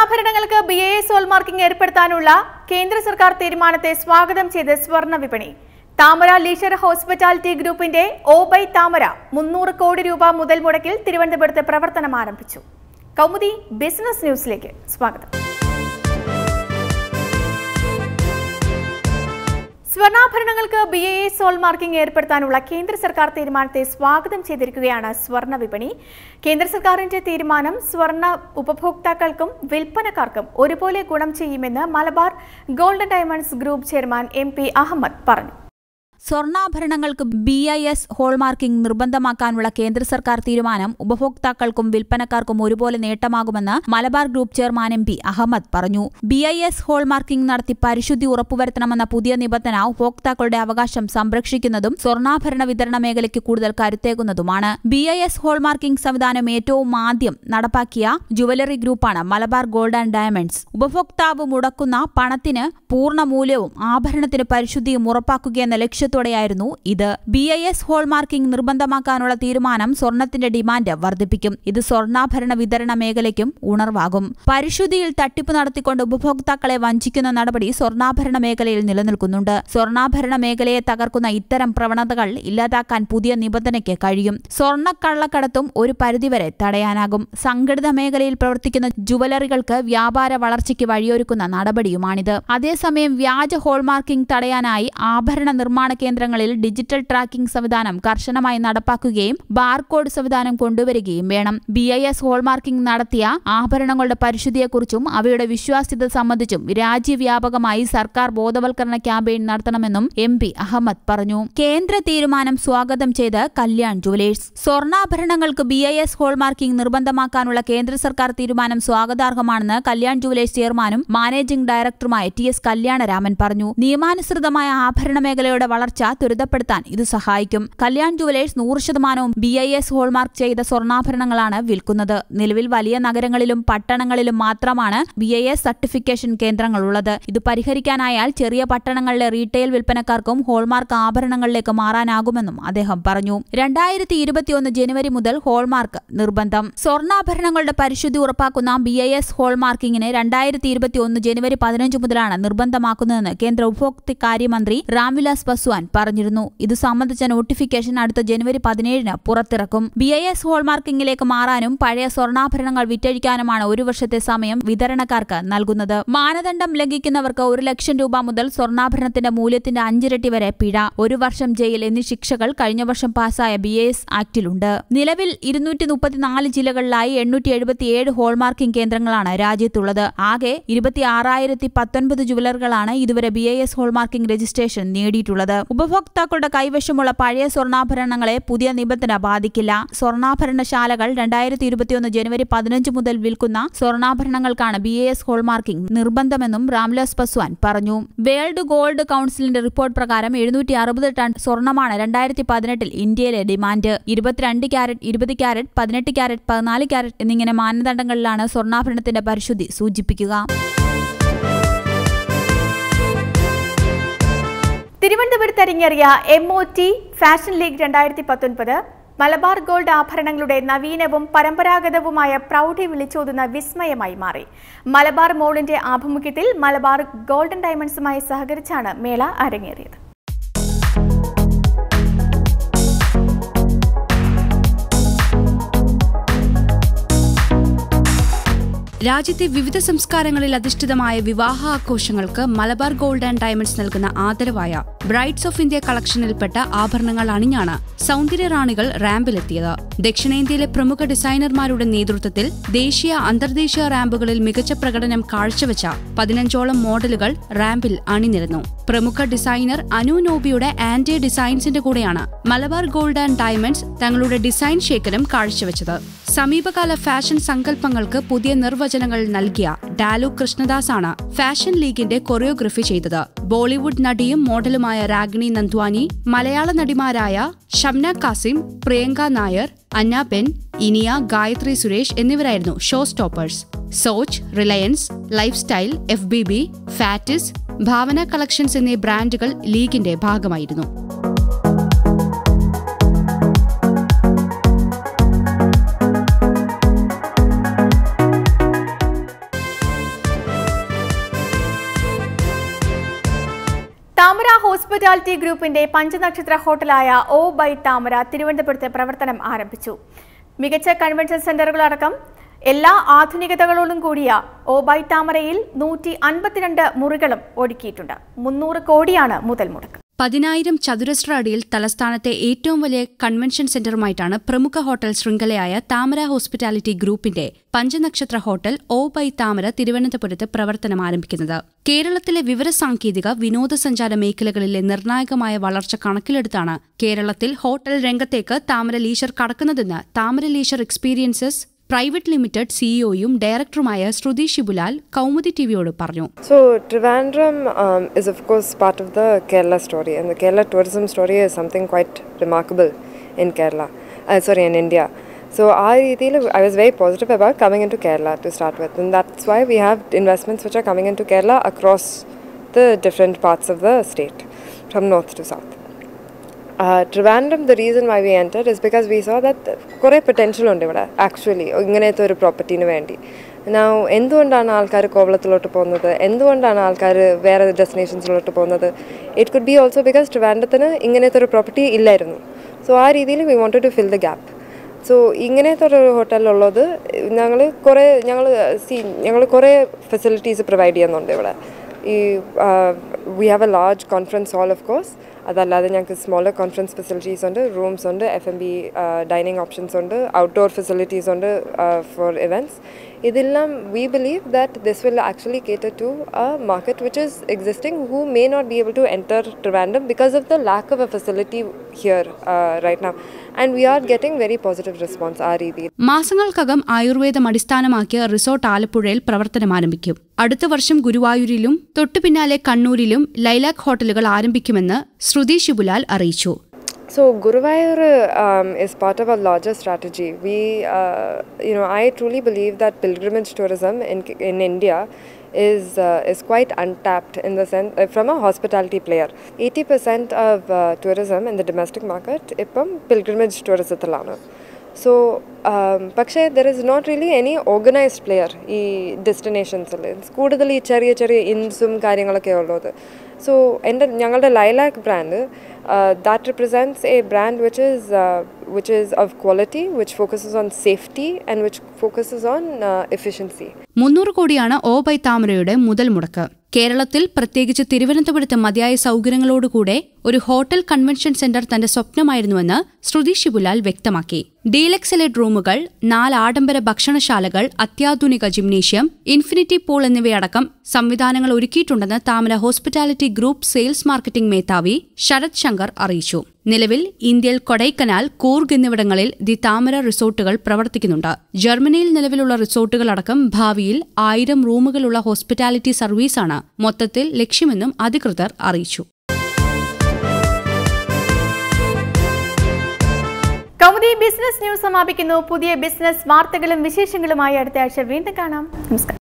സ്വർണാഭരണങ്ങൾക്ക് B A S hallmarking ഏർപ്പെടുത്താനുള്ള കേന്ദ്ര സർക്കാർ തീരുമാനത്തെ സ്വാഗതം ചെയ്ത് സ്വർണ വിപണി. താമര ലീഷർ ഹോസ്പിറ്റാലിറ്റി ഗ്രൂപ്പിന്റെ ഓ ബൈ താമര മുന്നൂറ് കോടി രൂപ മുതൽ മുടക്കിൽ തിരുവനന്തപുരത്ത് പ്രവർത്തനം ആരംഭിച്ചു. കൗമുദി ബിസിനസ് ന്യൂസിലേക്ക് സ്വാഗതം. സ്വർണാഭരണങ്ങൾക്ക് ബി എ സോൾ മാർക്കിംഗ് ഏർപ്പെടുത്താനുള്ള കേന്ദ്ര സർക്കാർ തീരുമാനത്തെ സ്വാഗതം ചെയ്തിരിക്കുകയാണ് സ്വർണ വിപണി. കേന്ദ്ര സർക്കാരിന്റെ തീരുമാനം സ്വർണ ഉപഭോക്താക്കൾക്കും വിൽപ്പനക്കാർക്കും ഒരുപോലെ ഗുണം ചെയ്യുമെന്ന് Malabar golden diamonds group chairman M Ahamed പറഞ്ഞു. സ്വർണാഭരണങ്ങൾക്ക് ബി ഐ എസ് ഹോൾമാർക്കിംഗ് നിർബന്ധമാക്കാനുള്ള കേന്ദ്ര സർക്കാർ തീരുമാനം ഉപഭോക്താക്കൾക്കും വിൽപ്പനക്കാർക്കും ഒരുപോലെ നേട്ടമാകുമെന്ന് Malabar group chairman M P Ahamed പറഞ്ഞു. ബി ഐ എസ് ഹോൾമാർക്കിംഗ് നടത്തി പരിശുദ്ധി ഉറപ്പുവരുത്തണമെന്ന പുതിയ നിബന്ധന ഉപഭോക്താക്കളുടെ അവകാശം സംരക്ഷിക്കുന്നതും സ്വർണാഭരണ വിതരണ മേഖലയ്ക്ക് കൂടുതൽ കരുത്തേകുന്നതുമാണ്. ബി ഐ എസ് ഹോൾമാർക്കിംഗ് സംവിധാനം ഏറ്റവും ആദ്യം നടപ്പാക്കിയ ജുവലറി ഗ്രൂപ്പാണ് മലബാർ ഗോൾഡ് ആൻഡ് ഡയമണ്ട്സ്. ഉപഭോക്താവ് മുടക്കുന്ന പണത്തിന് പൂർണ മൂല്യവും ആഭരണത്തിന് പരിശുദ്ധിയും ഉറപ്പാക്കുകയെന്ന ലക്ഷ്യത്തോടെയായിരുന്നു ഇത്. ബി ഐ എസ് ഹോൾമാർക്കിംഗ് നിർബന്ധമാക്കാനുള്ള തീരുമാനം സ്വർണത്തിന്റെ ഡിമാൻഡ് വർദ്ധിപ്പിക്കും. ഇത് സ്വർണാഭരണ വിതരണ മേഖലയ്ക്കും ഉണർവാകും. പരിശുദ്ധിയിൽ തട്ടിപ്പ് നടത്തിക്കൊണ്ട് ഉപഭോക്താക്കളെ വഞ്ചിക്കുന്ന നടപടി സ്വർണാഭരണ മേഖലയിൽ നിലനിൽക്കുന്നുണ്ട്. സ്വർണാഭരണ മേഖലയെ തകർക്കുന്ന ഇത്തരം പ്രവണതകൾ ഇല്ലാതാക്കാൻ പുതിയ നിബന്ധനയ്ക്ക് കഴിയും. സ്വർണക്കള്ളക്കടത്തും ഒരു പരിധിവരെ തടയാനാകും. സംഘടിത മേഖലയിൽ പ്രവർത്തിക്കുന്ന ജുവലറികൾക്ക് വ്യാപാര വളർച്ചയ്ക്ക് വഴിയൊരുക്കുന്ന നടപടിയുമാണിത്. അതേസമയം വ്യാജ ഹോൾമാർക്കിംഗ് തടയാനായി ആഭരണ നിർമ്മാണ കേന്ദ്രങ്ങളിൽ ഡിജിറ്റൽ ട്രാക്കിംഗ് സംവിധാനം കർശനമായി നടപ്പാക്കുകയും ബാർകോഡ് സംവിധാനം കൊണ്ടുവരികയും വേണം. ബി ഐ എസ് ഹോൾമാർക്കിംഗ് നടത്തിയ ആഭരണങ്ങളുടെ പരിശുദ്ധിയെക്കുറിച്ചും അവയുടെ വിശ്വാസ്യത സംബന്ധിച്ചും രാജ്യവ്യാപകമായി സർക്കാർ ബോധവൽക്കരണ ക്യാമ്പയിൻ നടത്തണമെന്നും എം പി അഹമ്മദ് പറഞ്ഞു. കേന്ദ്ര തീരുമാനം സ്വാഗതം ചെയ്ത് കല്യാൺ ജുവലേഴ്സ്. സ്വർണാഭരണങ്ങൾക്ക് ബി ഐ എസ് ഹോൾമാർക്കിംഗ് നിർബന്ധമാക്കാനുള്ള കേന്ദ്ര സർക്കാർ തീരുമാനം സ്വാഗതാർഹമാണെന്ന് കല്യാൺ ജുവലേഴ്സ് ചെയർമാനും മാനേജിംഗ് ഡയറക്ടറുമായ ടി എസ് കല്യാണരാമൻ പറഞ്ഞു. നിയമാനുസൃതമായ ആഭരണ മേഖലയുടെ വളർച്ച ത്വരിതപ്പെടുത്താൻ ഇത് സഹായിക്കും. കല്യാൺ ജുവലേഴ്സ് നൂറ് ശതമാനവും ബി ഐ എസ് ഹോൾമാർക്ക് ചെയ്ത സ്വർണാഭരണങ്ങളാണ് വിൽക്കുന്നത്. നിലവിൽ വലിയ നഗരങ്ങളിലും പട്ടണങ്ങളിലും മാത്രമാണ് ബി ഐ എസ് സർട്ടിഫിക്കേഷൻ കേന്ദ്രങ്ങളുള്ളത് ഇത് പരിഹരിക്കാനായാൽ ചെറിയ പട്ടണങ്ങളിലെ റീറ്റെയിൽ വിൽപ്പനക്കാർക്കും ഹോൾമാർക്ക് ആഭരണങ്ങളിലേക്ക് മാറാനാകുമെന്നും അദ്ദേഹം പറഞ്ഞു. രണ്ടായിരത്തി ഇരുപത്തിയൊന്ന് ജനുവരി മുതൽ ഹോൾമാർക്ക് നിർബന്ധം. സ്വർണാഭരണങ്ങളുടെ പരിശുദ്ധി ഉറപ്പാക്കുന്ന ബി ഐ എസ് ഹോൾമാർക്കിങ്ങിന് രണ്ടായിരത്തി ഇരുപത്തിയൊന്ന് ജനുവരി പതിനഞ്ച് മുതലാണ് നിർബന്ധമാക്കുന്നതെന്ന് കേന്ദ്ര ഉപഭോക്തൃകാര്യമന്ത്രി രാംവിലാസ് പസ്വാൻ പറഞ്ഞിരുന്നു. ഇത് സംബന്ധിച്ച നോട്ടിഫിക്കേഷൻ അടുത്ത ജനുവരി പതിനേഴിന് പുറത്തിറക്കും. ബി ഐ എസ് ഹോൾമാർക്കിംഗിലേക്ക് മാറാനും പഴയ സ്വർണാഭരണങ്ങൾ വിറ്റഴിക്കാനുമാണ് ഒരു വർഷത്തെ സമയം വിതരണക്കാർക്ക് നൽകുന്നത്. മാനദണ്ഡം ലംഘിക്കുന്നവർക്ക് ഒരു ലക്ഷം രൂപ മുതൽ സ്വർണാഭരണത്തിന്റെ മൂല്യത്തിന്റെ അഞ്ചിരട്ടി വരെ പിഴ. ഒരു വർഷം ജയിൽ എന്നീ ശിക്ഷകൾ കഴിഞ്ഞ വർഷം പാസായ ബി ഐ എസ് ആക്ടിലുണ്ട്. നിലവിൽ ഇരുന്നൂറ്റി മുപ്പത്തിനാല് ജില്ലകളിലായി എണ്ണൂറ്റി എഴുപത്തിയേഴ് ഹോൾമാർക്കിംഗ് കേന്ദ്രങ്ങളാണ് രാജ്യത്തുള്ളത്. ആകെ ഇരുപത്തി ആറായിരത്തി പത്തൊൻപത് ജുവലറുകളാണ് ഇതുവരെ B I S hallmarking registration നേടിയിട്ടുള്ളത്. ഉപഭോക്താക്കളുടെ കൈവശമുള്ള പഴയ സ്വർണാഭരണങ്ങളെ പുതിയ നിബന്ധന ബാധിക്കില്ല. സ്വർണാഭരണശാലകൾ രണ്ടായിരത്തി ഇരുപത്തിയൊന്ന് ജനുവരി പതിനഞ്ച് മുതൽ വിൽക്കുന്ന സ്വർണാഭരണങ്ങൾക്കാണ് ബി എ എസ് ഹോൾമാർക്കിംഗ് നിർബന്ധമെന്നും രാംവിലാസ് പസ്വാൻ പറഞ്ഞു. വേൾഡ് ഗോൾഡ് കൌൺസിലിന്റെ റിപ്പോർട്ട് പ്രകാരം എഴുന്നൂറ്റി അറുപത് ടൺ സ്വർണമാണ് രണ്ടായിരത്തി പതിനെട്ടിൽ ഇന്ത്യയിലെ ഡിമാൻഡ്. ഇരുപത്തിരണ്ട് ക്യാരറ്റ് ഇരുപത് ക്യാരറ്റ് പതിനെട്ട് ക്യാരറ്റ് പതിനാല് ക്യാരറ്റ് എന്നിങ്ങനെ മാനദണ്ഡങ്ങളിലാണ് സ്വർണാഭരണത്തിന്റെ പരിശുദ്ധി സൂചിപ്പിക്കുക. തിരുവനന്തപുരത്ത് അരങ്ങേറിയ M O T fashion league രണ്ടായിരത്തി പത്തൊൻപത് മലബാർ ഗോൾഡ് ആഭരണങ്ങളുടെ നവീനവും പരമ്പരാഗതവുമായ പ്രൗഢി വിളിച്ചോതുന്ന വിസ്മയമായി മാറി. മലബാർ മോളിന്റെ ആഭിമുഖ്യത്തിൽ മലബാർ ഗോൾഡൻ ഡയമണ്ട്സുമായി സഹകരിച്ചാണ് മേള അരങ്ങേറിയത്. രാജ്യത്തെ വിവിധ സംസ്കാരങ്ങളിൽ അധിഷ്ഠിതമായ വിവാഹ ആഘോഷങ്ങൾക്ക് മലബാർ ഗോൾഡ് ആൻഡ് ഡയമണ്ട്സ് നൽകുന്ന ആദരവായ ബ്രൈഡ്സ് ഓഫ് ഇന്ത്യ കളക്ഷനിൽപ്പെട്ട ആഭരണങ്ങൾ അണിഞ്ഞാണ് സൗന്ദര്യ റാണികൾ റാമ്പിലെത്തിയത്. ദക്ഷിണേന്ത്യയിലെ പ്രമുഖ ഡിസൈനർമാരുടെ നേതൃത്വത്തിൽ ദേശീയ അന്തർദേശീയ റാമ്പുകളിൽ മികച്ച പ്രകടനം കാഴ്ചവെച്ച പതിനഞ്ചോളം മോഡലുകൾ റാമ്പിൽ അണിനിരന്നു. പ്രമുഖ ഡിസൈനർ അനു നോബിയുടെ ആന്റി ഡിസൈൻസിന്റെ കൂടെയാണ് മലബാർ ഗോൾഡ് ആൻഡ് ഡയമണ്ട്സ് തങ്ങളുടെ ഡിസൈൻ ശേഖരം കാഴ്ചവെച്ചത്. സമീപകാല ഫാഷൻ സങ്കല്പങ്ങൾക്ക് പുതിയ നിർവചനങ്ങൾ നൽകിയ ഡാലു കൃഷ്ണദാസാണ് ഫാഷൻ ലീഗിന്റെ കൊറിയോഗ്രഫി ചെയ്തത്. ബോളിവുഡ് നടിയും മോഡലുമായ രാഗിണി നന്ദ്വാനി മലയാള നടിമാരായ ഷംന കാസിം പ്രിയങ്ക നായർ അന്നാബെൻ ഇനിയ ഗായത്രി സുരേഷ് എന്നിവരായിരുന്നു show stoppers. Soch Reliance life style F B B fats Bhavana collections എന്നീ ബ്രാൻഡുകൾ ലീഗിന്റെ ഭാഗമായിരുന്നു. ഹോസ്പിറ്റാലിറ്റി ഗ്രൂപ്പിന്റെ പഞ്ചനക്ഷത്ര ഹോട്ടലായ ഓ ബൈ താമര തിരുവനന്തപുരത്ത് പ്രവർത്തനം ആരംഭിച്ചു. മികച്ച കൺവെൻഷൻ സെന്ററുകളടക്കം എല്ലാ ആധുനികതകളോടും കൂടിയ ഓ ബൈ താമരയിൽ നൂറ്റി അൻപത്തിരണ്ട് മുറികളും ഒരുക്കിയിട്ടുണ്ട്. മുന്നൂറ് കോടിയാണ് മുതൽ മുടക്ക് പതിനായിരം ചതുരശ്ര അടിയിൽ തലസ്ഥാനത്തെ ഏറ്റവും വലിയ കൺവെൻഷൻ സെന്ററുമായിട്ടാണ് പ്രമുഖ ഹോട്ടൽ ശൃംഖലയായ താമര ഹോസ്പിറ്റാലിറ്റി ഗ്രൂപ്പിന്റെ പഞ്ചനക്ഷത്ര ഹോട്ടൽ ഓ ബൈ താമര തിരുവനന്തപുരത്ത് പ്രവർത്തനം ആരംഭിക്കുന്നത്. കേരളത്തിലെ വിവരസാങ്കേതിക വിനോദസഞ്ചാര മേഖലകളിലെ നിർണായകമായ വളർച്ച കണക്കിലെടുത്താണ് കേരളത്തിൽ ഹോട്ടൽ രംഗത്തേക്ക് താമര leisure കടക്കുന്നതെന്ന് Tamara Leisure Experiences private limited സിഇഒയും ഡയറക്ടറുമായ ശ്രുതി ഷിബുലാൽ കൗമുദി ടിവിയോട് പറഞ്ഞു So Trivandrum um, is of course part of the Kerala story, and the Kerala tourism story is something quite remarkable in Kerala. Uh, sorry, in India. So our ideal, I was very positive about coming into Kerala to start with, and that's why we have investments which are coming into Kerala across the different parts of the state, from north to south. Uh, the reason why we enter is because we saw that കുറേ potential ഉണ്ട് ഇവിടെ actually ഇങ്ങനത്തെ ഒരു പ്രോപ്പർട്ടീന് വേണ്ടി. നാ എന്തുകൊണ്ടാണ് ആൾക്കാർ കോവളത്തിലോട്ട് പോകുന്നത്? എന്തുകൊണ്ടാണ് ആൾക്കാർ വേറെ ഡെസ്റ്റിനേഷൻസിലോട്ട് പോകുന്നത്? It could be also because ട്രിവാൻഡത്തിന് ഇങ്ങനത്തെ ഒരു പ്രോപ്പർട്ടി ഇല്ലായിരുന്നു. സോ ആ രീതിയിൽ we wanted to fill the gap so ഇങ്ങനത്തെ ഒരു ഹോട്ടലിലുള്ളത് ഞങ്ങൾ കുറേ ഞങ്ങൾ സി ഞങ്ങൾ കുറേ ഫെസിലിറ്റീസ് പ്രൊവൈഡ് ചെയ്യുന്നുണ്ട് ഇവിടെ. ഈ we have a large conference hall of course അതല്ലാതെ ഞങ്ങൾക്ക് സ്മോളർ കോൺഫറൻസ് ഫെസിലിറ്റീസ് ഉണ്ട് റൂംസ് ഉണ്ട് F M B dining options ഉണ്ട് ഔട്ട്ഡോർ ഫെസിലിറ്റീസ് ഉണ്ട് ഫോർ ഇവന്റ്സ് ഇതെല്ലാം we believe that this will actually cater to a market which is existing who may not be able to enter Trivandrum because of the lack of a facility here right now and we are getting very positive response ആ രീതിയിൽ മാസങ്ങൾക്കകം ആയുർവേദം അടിസ്ഥാനമാക്കിയ resort ആലപ്പുഴയിൽ പ്രവർത്തനം ആരംഭിക്കും. അടുത്ത വർഷം ഗുരുവായൂരിലും തൊട്ടുപിന്നാലെ കണ്ണൂരിലും ലൈലാക് ഹോട്ടലുകൾ ആരംഭിക്കുമെന്ന് ശ്രുതി ശിബുലാൽ അറിയിച്ചു. So Guruvayur um, is part of a larger strategy. We, uh, you know, I truly believe that pilgrimage tourism in in India is uh, is quite untapped in the sense uh, from a hospitality player. Eighty percent of uh, tourism in the domestic market ഇപ്പം pilgrimage tourismത്തിലാണ് so പക്ഷേ there is not really any organised player ഈ ഡെസ്റ്റിനേഷൻസിൽ കൂടുതൽ ഈ ചെറിയ ചെറിയ ഇൻസും കാര്യങ്ങളൊക്കെ ഉള്ളത് സോ എൻ്റെ ഞങ്ങളുടെ Lilac brand that represents a brand which is which is of quality which focuses on safety and which focuses on efficiency മുന്നൂറ് കോടിയാണ് ഓ ബൈ താമരയുടെ മുതൽ മുടക്ക്. കേരളത്തിൽ പ്രത്യേകിച്ച് തിരുവനന്തപുരത്ത് മതിയായ സൗകര്യങ്ങളോടുകൂടെ ഒരു ഹോട്ടൽ കൺവെൻഷൻ സെന്റർ തന്റെ സ്വപ്നമായിരുന്നുവെന്ന് ശ്രുതി ശിബുലാൽ വ്യക്തമാക്കി. ഡീലക്സലേറ്റ് റൂമുകൾ നാല് ആഡംബര ഭക്ഷണശാലകൾ അത്യാധുനിക ജിംനേഷ്യം ഇൻഫിനിറ്റി പൂൾ എന്നിവയടക്കം സംവിധാനങ്ങൾ ഒരുക്കിയിട്ടുണ്ടെന്ന് താമര ഹോസ്പിറ്റാലിറ്റി ഗ്രൂപ്പ് സെയിൽസ് മാർക്കറ്റിംഗ് മേധാവി ശരത് ശങ്കർ അറിയിച്ചു. നിലവിൽ ഇന്ത്യയിൽ കൊടൈക്കനാൽ കൂർഗ് എന്നിവിടങ്ങളിൽ ദി താമര റിസോർട്ടുകൾ പ്രവർത്തിക്കുന്നുണ്ട്. ജർമ്മനിയിൽ നിലവിലുള്ള റിസോർട്ടുകളടക്കം ഭാവിയിൽ ആയിരം റൂമുകളുള്ള ഹോസ്പിറ്റാലിറ്റി സർവീസാണ് മൊത്തത്തിൽ ലക്ഷ്യമെന്നും അധികൃതർ അറിയിച്ചു. കൗമുദി ബിസിനസ് ന്യൂസ് സമാപിക്കുന്നു. പുതിയ ബിസിനസ് വാർത്തകളും വിശേഷങ്ങളുമായി അടുത്ത ആഴ്ച വീണ്ടും കാണാം. നമസ്കാരം.